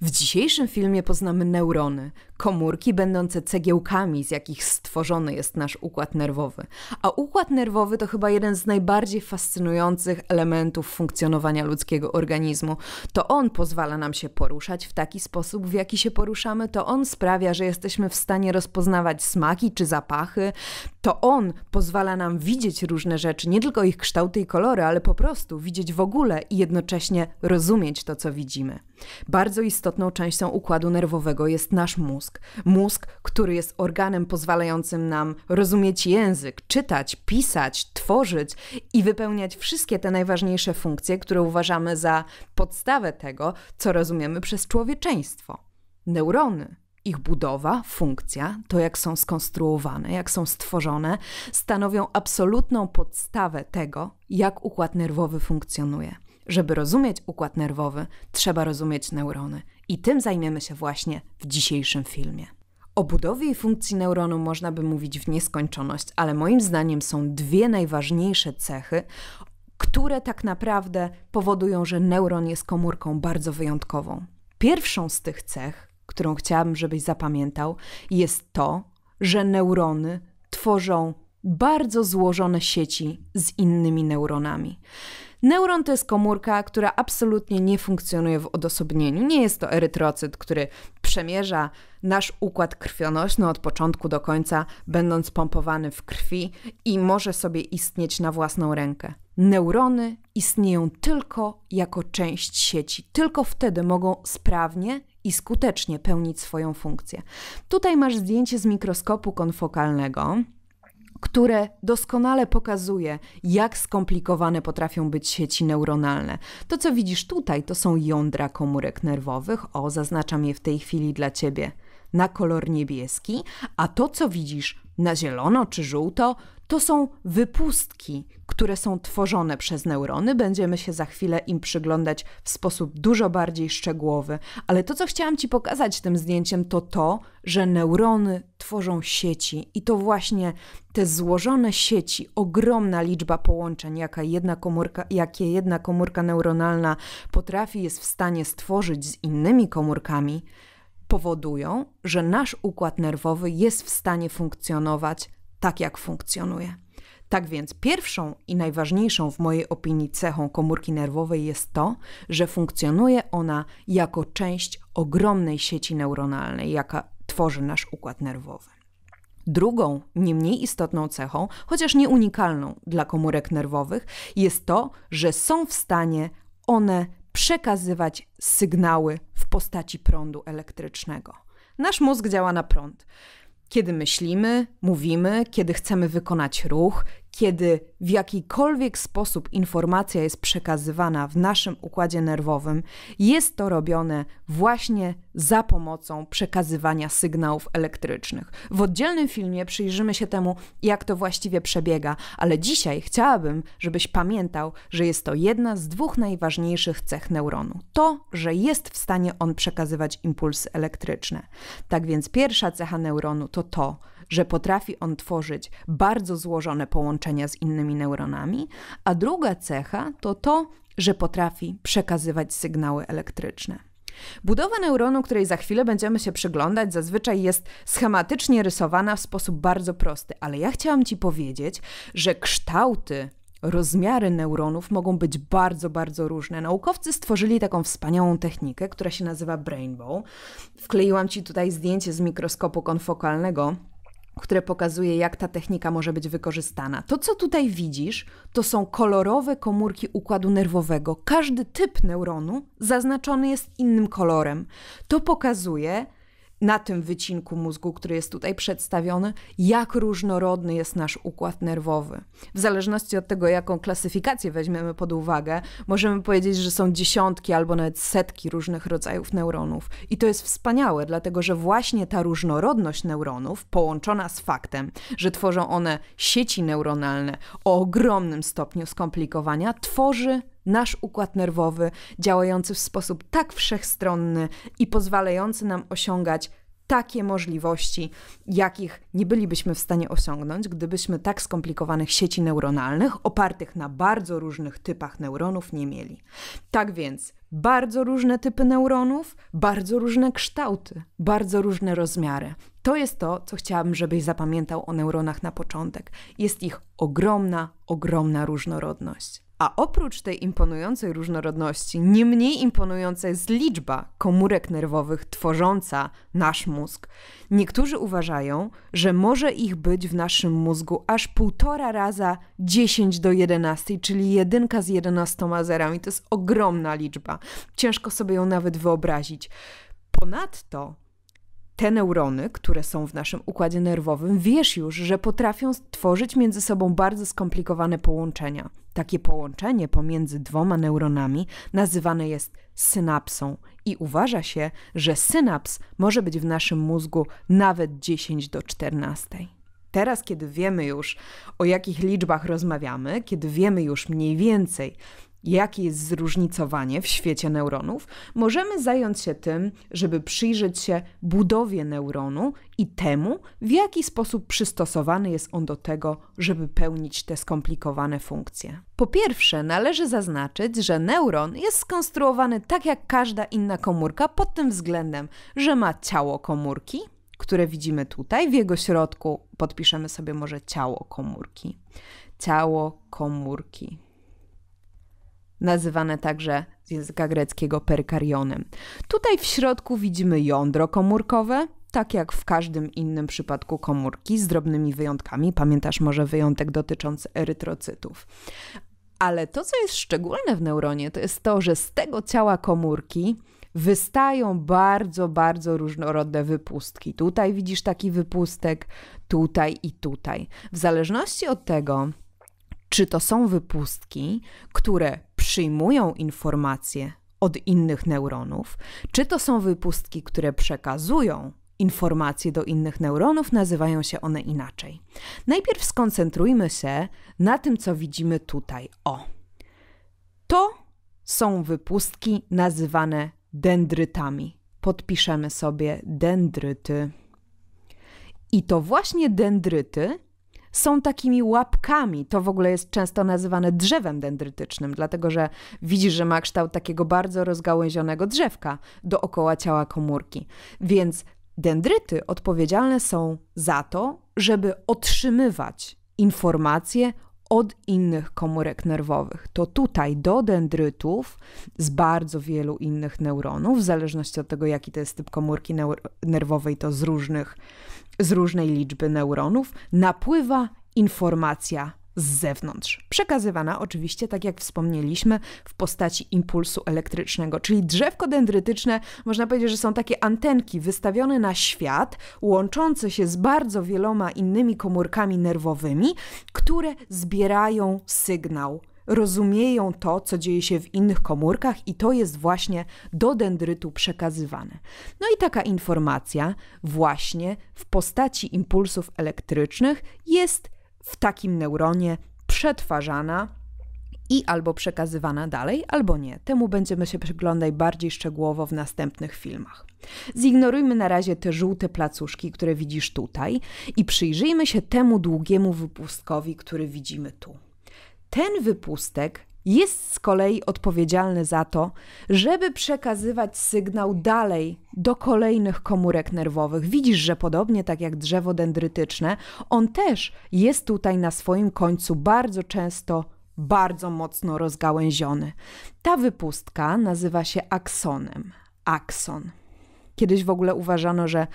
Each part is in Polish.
W dzisiejszym filmie poznamy neurony, komórki będące cegiełkami, z jakich stworzony jest nasz układ nerwowy. A układ nerwowy to chyba jeden z najbardziej fascynujących elementów funkcjonowania ludzkiego organizmu. To on pozwala nam się poruszać w taki sposób, w jaki się poruszamy, to on sprawia, że jesteśmy w stanie rozpoznawać smaki czy zapachy, to on pozwala nam widzieć różne rzeczy, nie tylko ich kształty i kolory, ale po prostu widzieć w ogóle i jednocześnie rozumieć to, co widzimy. Bardzo istotną częścią układu nerwowego jest nasz mózg. Mózg, który jest organem pozwalającym nam rozumieć język, czytać, pisać, tworzyć i wypełniać wszystkie te najważniejsze funkcje, które uważamy za podstawę tego, co rozumiemy przez człowieczeństwo. Neurony ich budowa, funkcja, to jak są skonstruowane, jak są stworzone, stanowią absolutną podstawę tego, jak układ nerwowy funkcjonuje. Żeby rozumieć układ nerwowy, trzeba rozumieć neurony. I tym zajmiemy się właśnie w dzisiejszym filmie. O budowie i funkcji neuronu można by mówić w nieskończoność, ale moim zdaniem są dwie najważniejsze cechy, które tak naprawdę powodują, że neuron jest komórką bardzo wyjątkową. Pierwszą z tych cech, którą chciałabym, żebyś zapamiętał, jest to, że neurony tworzą bardzo złożone sieci z innymi neuronami. Neuron to jest komórka, która absolutnie nie funkcjonuje w odosobnieniu. Nie jest to erytrocyt, który przemierza nasz układ krwionośny od początku do końca, będąc pompowany w krwi i może sobie istnieć na własną rękę. Neurony istnieją tylko jako część sieci. Tylko wtedy mogą sprawnie i skutecznie pełnić swoją funkcję. Tutaj masz zdjęcie z mikroskopu konfokalnego które doskonale pokazuje, jak skomplikowane potrafią być sieci neuronalne. To, co widzisz tutaj, to są jądra komórek nerwowych. O, zaznaczam je w tej chwili dla ciebie na kolor niebieski, a to, co widzisz na zielono czy żółto, to są wypustki, które są tworzone przez neurony. Będziemy się za chwilę im przyglądać w sposób dużo bardziej szczegółowy, ale to, co chciałam Ci pokazać tym zdjęciem, to to, że neurony tworzą sieci i to właśnie te złożone sieci, ogromna liczba połączeń, jaka jedna komórka, jakie jedna komórka neuronalna potrafi, jest w stanie stworzyć z innymi komórkami, powodują, że nasz układ nerwowy jest w stanie funkcjonować tak, jak funkcjonuje. Tak więc pierwszą i najważniejszą w mojej opinii cechą komórki nerwowej jest to, że funkcjonuje ona jako część ogromnej sieci neuronalnej, jaka tworzy nasz układ nerwowy. Drugą, nie mniej istotną cechą, chociaż nie unikalną dla komórek nerwowych, jest to, że są w stanie one przekazywać sygnały postaci prądu elektrycznego. Nasz mózg działa na prąd. Kiedy myślimy, mówimy, kiedy chcemy wykonać ruch, kiedy w jakikolwiek sposób informacja jest przekazywana w naszym układzie nerwowym, jest to robione właśnie za pomocą przekazywania sygnałów elektrycznych. W oddzielnym filmie przyjrzymy się temu, jak to właściwie przebiega, ale dzisiaj chciałabym, żebyś pamiętał, że jest to jedna z dwóch najważniejszych cech neuronu. To, że jest w stanie on przekazywać impulsy elektryczne. Tak więc pierwsza cecha neuronu to to, że potrafi on tworzyć bardzo złożone połączenia z innymi neuronami, a druga cecha to to, że potrafi przekazywać sygnały elektryczne. Budowa neuronu, której za chwilę będziemy się przyglądać, zazwyczaj jest schematycznie rysowana w sposób bardzo prosty, ale ja chciałam Ci powiedzieć, że kształty rozmiary neuronów mogą być bardzo, bardzo różne. Naukowcy stworzyli taką wspaniałą technikę, która się nazywa Brainbow. Wkleiłam Ci tutaj zdjęcie z mikroskopu konfokalnego które pokazuje, jak ta technika może być wykorzystana. To, co tutaj widzisz, to są kolorowe komórki układu nerwowego. Każdy typ neuronu zaznaczony jest innym kolorem. To pokazuje, na tym wycinku mózgu, który jest tutaj przedstawiony, jak różnorodny jest nasz układ nerwowy. W zależności od tego, jaką klasyfikację weźmiemy pod uwagę, możemy powiedzieć, że są dziesiątki albo nawet setki różnych rodzajów neuronów. I to jest wspaniałe, dlatego że właśnie ta różnorodność neuronów, połączona z faktem, że tworzą one sieci neuronalne o ogromnym stopniu skomplikowania, tworzy nasz układ nerwowy działający w sposób tak wszechstronny i pozwalający nam osiągać takie możliwości, jakich nie bylibyśmy w stanie osiągnąć, gdybyśmy tak skomplikowanych sieci neuronalnych, opartych na bardzo różnych typach neuronów, nie mieli. Tak więc, bardzo różne typy neuronów, bardzo różne kształty, bardzo różne rozmiary. To jest to, co chciałabym, żebyś zapamiętał o neuronach na początek. Jest ich ogromna, ogromna różnorodność. A oprócz tej imponującej różnorodności, nie mniej imponująca jest liczba komórek nerwowych tworząca nasz mózg. Niektórzy uważają, że może ich być w naszym mózgu aż półtora raza 10 do 11, czyli jedynka z 11 zerami. To jest ogromna liczba. Ciężko sobie ją nawet wyobrazić. Ponadto te neurony, które są w naszym układzie nerwowym, wiesz już, że potrafią tworzyć między sobą bardzo skomplikowane połączenia. Takie połączenie pomiędzy dwoma neuronami nazywane jest synapsą i uważa się, że synaps może być w naszym mózgu nawet 10 do 14. Teraz, kiedy wiemy już, o jakich liczbach rozmawiamy, kiedy wiemy już mniej więcej, jakie jest zróżnicowanie w świecie neuronów, możemy zająć się tym, żeby przyjrzeć się budowie neuronu i temu, w jaki sposób przystosowany jest on do tego, żeby pełnić te skomplikowane funkcje. Po pierwsze, należy zaznaczyć, że neuron jest skonstruowany tak jak każda inna komórka pod tym względem, że ma ciało komórki, które widzimy tutaj, w jego środku podpiszemy sobie może ciało komórki. Ciało komórki nazywane także z języka greckiego perkarionem. Tutaj w środku widzimy jądro komórkowe, tak jak w każdym innym przypadku komórki, z drobnymi wyjątkami. Pamiętasz może wyjątek dotyczący erytrocytów. Ale to, co jest szczególne w neuronie, to jest to, że z tego ciała komórki wystają bardzo, bardzo różnorodne wypustki. Tutaj widzisz taki wypustek, tutaj i tutaj. W zależności od tego, czy to są wypustki, które przyjmują informacje od innych neuronów, czy to są wypustki, które przekazują informacje do innych neuronów, nazywają się one inaczej. Najpierw skoncentrujmy się na tym, co widzimy tutaj. O, to są wypustki nazywane dendrytami. Podpiszemy sobie dendryty. I to właśnie dendryty są takimi łapkami. To w ogóle jest często nazywane drzewem dendrytycznym, dlatego że widzisz, że ma kształt takiego bardzo rozgałęzionego drzewka dookoła ciała komórki. Więc dendryty odpowiedzialne są za to, żeby otrzymywać informacje od innych komórek nerwowych. To tutaj do dendrytów z bardzo wielu innych neuronów, w zależności od tego, jaki to jest typ komórki nerwowej, to z różnych z różnej liczby neuronów napływa informacja z zewnątrz. Przekazywana oczywiście, tak jak wspomnieliśmy, w postaci impulsu elektrycznego, czyli drzewko dendrytyczne, można powiedzieć, że są takie antenki wystawione na świat, łączące się z bardzo wieloma innymi komórkami nerwowymi, które zbierają sygnał rozumieją to, co dzieje się w innych komórkach, i to jest właśnie do dendrytu przekazywane. No i taka informacja, właśnie w postaci impulsów elektrycznych, jest w takim neuronie przetwarzana i albo przekazywana dalej, albo nie. Temu będziemy się przyglądać bardziej szczegółowo w następnych filmach. Zignorujmy na razie te żółte placuszki, które widzisz tutaj, i przyjrzyjmy się temu długiemu wypustkowi, który widzimy tu. Ten wypustek jest z kolei odpowiedzialny za to, żeby przekazywać sygnał dalej do kolejnych komórek nerwowych. Widzisz, że podobnie tak jak drzewo dendrytyczne, on też jest tutaj na swoim końcu bardzo często bardzo mocno rozgałęziony. Ta wypustka nazywa się aksonem. Akson. Kiedyś w ogóle uważano, że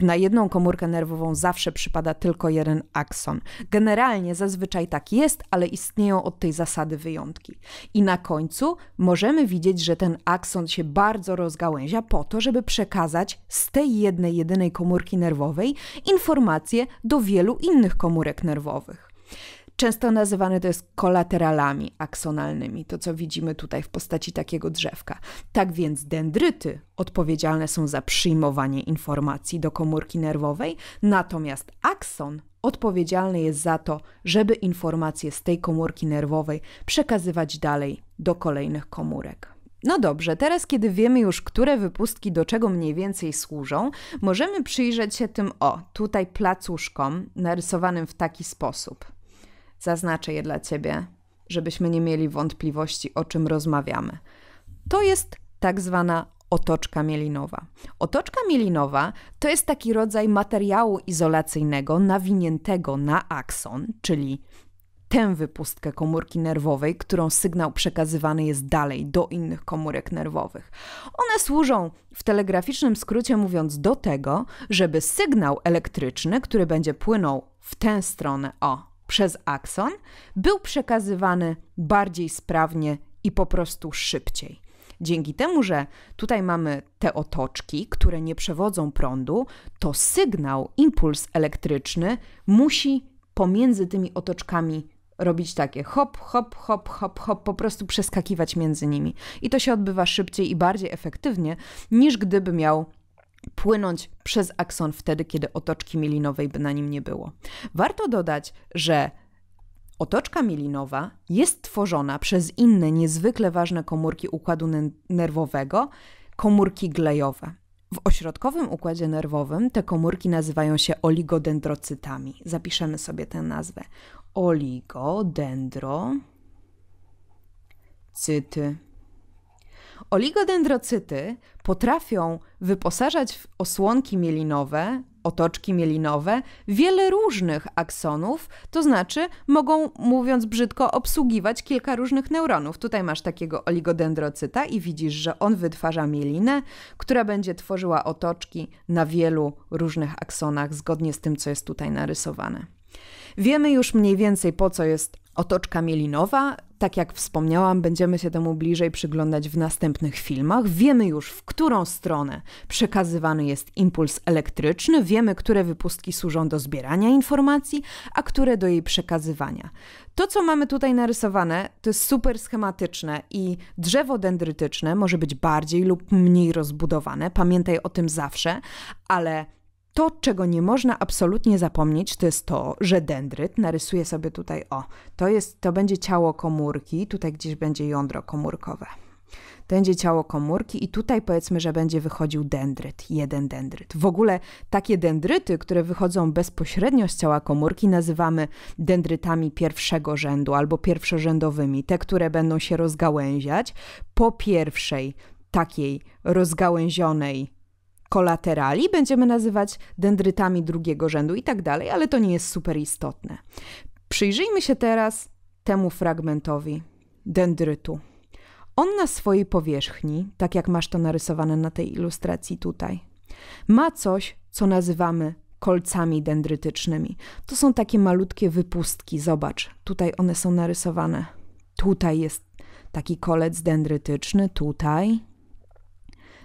na jedną komórkę nerwową zawsze przypada tylko jeden akson. Generalnie zazwyczaj tak jest, ale istnieją od tej zasady wyjątki. I na końcu możemy widzieć, że ten akson się bardzo rozgałęzia po to, żeby przekazać z tej jednej, jedynej komórki nerwowej informacje do wielu innych komórek nerwowych. Często nazywane to jest kolateralami aksonalnymi, to co widzimy tutaj w postaci takiego drzewka. Tak więc dendryty odpowiedzialne są za przyjmowanie informacji do komórki nerwowej, natomiast akson odpowiedzialny jest za to, żeby informacje z tej komórki nerwowej przekazywać dalej do kolejnych komórek. No dobrze, teraz kiedy wiemy już, które wypustki do czego mniej więcej służą, możemy przyjrzeć się tym, o, tutaj placuszkom narysowanym w taki sposób. Zaznaczę je dla Ciebie, żebyśmy nie mieli wątpliwości, o czym rozmawiamy. To jest tak zwana otoczka mielinowa. Otoczka mielinowa to jest taki rodzaj materiału izolacyjnego nawiniętego na akson, czyli tę wypustkę komórki nerwowej, którą sygnał przekazywany jest dalej do innych komórek nerwowych. One służą, w telegraficznym skrócie mówiąc, do tego, żeby sygnał elektryczny, który będzie płynął w tę stronę, o, przez akson, był przekazywany bardziej sprawnie i po prostu szybciej. Dzięki temu, że tutaj mamy te otoczki, które nie przewodzą prądu, to sygnał, impuls elektryczny musi pomiędzy tymi otoczkami robić takie hop, hop, hop, hop, hop, po prostu przeskakiwać między nimi. I to się odbywa szybciej i bardziej efektywnie, niż gdyby miał płynąć przez akson wtedy, kiedy otoczki mielinowej by na nim nie było. Warto dodać, że Otoczka mielinowa jest tworzona przez inne niezwykle ważne komórki układu nerwowego, komórki glejowe. W ośrodkowym układzie nerwowym te komórki nazywają się oligodendrocytami. Zapiszemy sobie tę nazwę. Oligodendrocyty. Oligodendrocyty potrafią wyposażać w osłonki mielinowe otoczki mielinowe wiele różnych aksonów, to znaczy mogą, mówiąc brzydko, obsługiwać kilka różnych neuronów. Tutaj masz takiego oligodendrocyta i widzisz, że on wytwarza mielinę, która będzie tworzyła otoczki na wielu różnych aksonach, zgodnie z tym, co jest tutaj narysowane. Wiemy już mniej więcej, po co jest otoczka mielinowa. Tak jak wspomniałam, będziemy się temu bliżej przyglądać w następnych filmach. Wiemy już, w którą stronę przekazywany jest impuls elektryczny, wiemy, które wypustki służą do zbierania informacji, a które do jej przekazywania. To, co mamy tutaj narysowane, to jest super schematyczne i drzewo dendrytyczne może być bardziej lub mniej rozbudowane. Pamiętaj o tym zawsze, ale to, czego nie można absolutnie zapomnieć, to jest to, że dendryt, narysuję sobie tutaj, o, to jest, to będzie ciało komórki, tutaj gdzieś będzie jądro komórkowe. To będzie ciało komórki i tutaj powiedzmy, że będzie wychodził dendryt, jeden dendryt. W ogóle takie dendryty, które wychodzą bezpośrednio z ciała komórki nazywamy dendrytami pierwszego rzędu albo pierwszorzędowymi. Te, które będą się rozgałęziać po pierwszej takiej rozgałęzionej kolaterali będziemy nazywać dendrytami drugiego rzędu i tak dalej, ale to nie jest super istotne. Przyjrzyjmy się teraz temu fragmentowi dendrytu. On na swojej powierzchni, tak jak masz to narysowane na tej ilustracji tutaj, ma coś, co nazywamy kolcami dendrytycznymi. To są takie malutkie wypustki. Zobacz, tutaj one są narysowane. Tutaj jest taki kolec dendrytyczny, tutaj,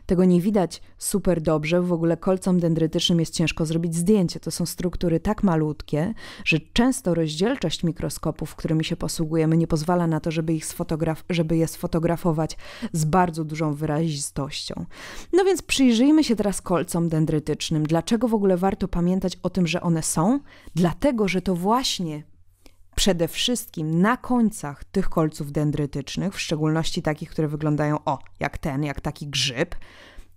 tego nie widać super dobrze, w ogóle kolcom dendrytycznym jest ciężko zrobić zdjęcie. To są struktury tak malutkie, że często rozdzielczość mikroskopów, którymi się posługujemy, nie pozwala na to, żeby, ich sfotograf- żeby je sfotografować z bardzo dużą wyrazistością. No więc przyjrzyjmy się teraz kolcom dendrytycznym. Dlaczego w ogóle warto pamiętać o tym, że one są? Dlatego, że to właśnie przede wszystkim na końcach tych kolców dendrytycznych, w szczególności takich, które wyglądają o, jak ten, jak taki grzyb,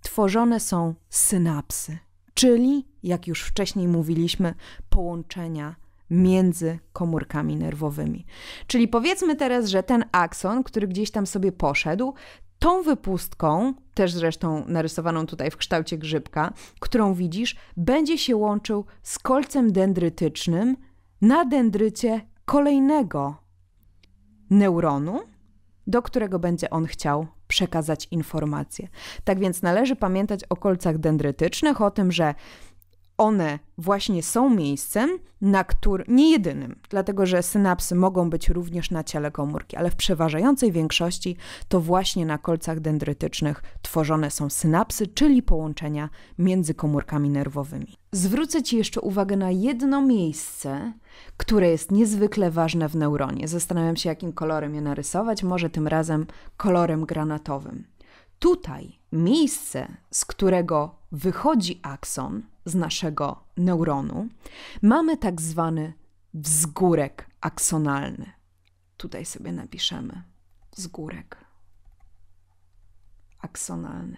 tworzone są synapsy, czyli, jak już wcześniej mówiliśmy, połączenia między komórkami nerwowymi. Czyli powiedzmy teraz, że ten akson, który gdzieś tam sobie poszedł, tą wypustką, też zresztą narysowaną tutaj w kształcie grzybka, którą widzisz, będzie się łączył z kolcem dendrytycznym na dendrycie kolejnego neuronu, do którego będzie on chciał przekazać informację. Tak więc należy pamiętać o kolcach dendrytycznych, o tym, że one właśnie są miejscem, na którym, nie jedynym, dlatego że synapsy mogą być również na ciele komórki, ale w przeważającej większości to właśnie na kolcach dendrytycznych tworzone są synapsy, czyli połączenia między komórkami nerwowymi. Zwrócę Ci jeszcze uwagę na jedno miejsce, które jest niezwykle ważne w neuronie. Zastanawiam się, jakim kolorem je narysować, może tym razem kolorem granatowym. Tutaj miejsce, z którego wychodzi akson z naszego neuronu, mamy tak zwany wzgórek aksonalny. Tutaj sobie napiszemy wzgórek. aksonalne.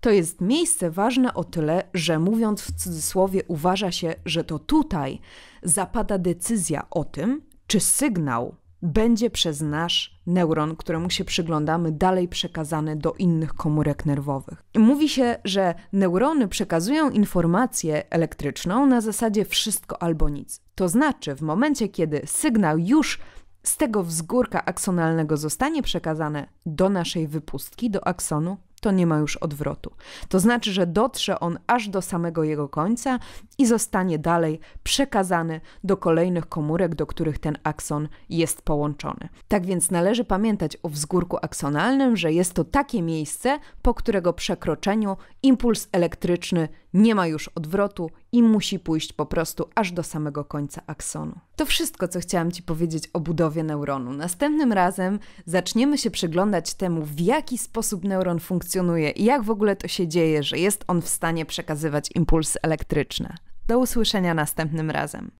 To jest miejsce ważne o tyle, że mówiąc w cudzysłowie, uważa się, że to tutaj zapada decyzja o tym, czy sygnał będzie przez nasz neuron, któremu się przyglądamy, dalej przekazany do innych komórek nerwowych. Mówi się, że neurony przekazują informację elektryczną na zasadzie wszystko albo nic. To znaczy, w momencie, kiedy sygnał już z tego wzgórka aksonalnego zostanie przekazany do naszej wypustki, do aksonu, to nie ma już odwrotu. To znaczy, że dotrze on aż do samego jego końca i zostanie dalej przekazany do kolejnych komórek, do których ten akson jest połączony. Tak więc należy pamiętać o wzgórku aksonalnym, że jest to takie miejsce, po którego przekroczeniu impuls elektryczny nie ma już odwrotu i musi pójść po prostu aż do samego końca aksonu. To wszystko, co chciałam Ci powiedzieć o budowie neuronu. Następnym razem zaczniemy się przyglądać temu, w jaki sposób neuron funkcjonuje i jak w ogóle to się dzieje, że jest on w stanie przekazywać impulsy elektryczne. Do usłyszenia następnym razem.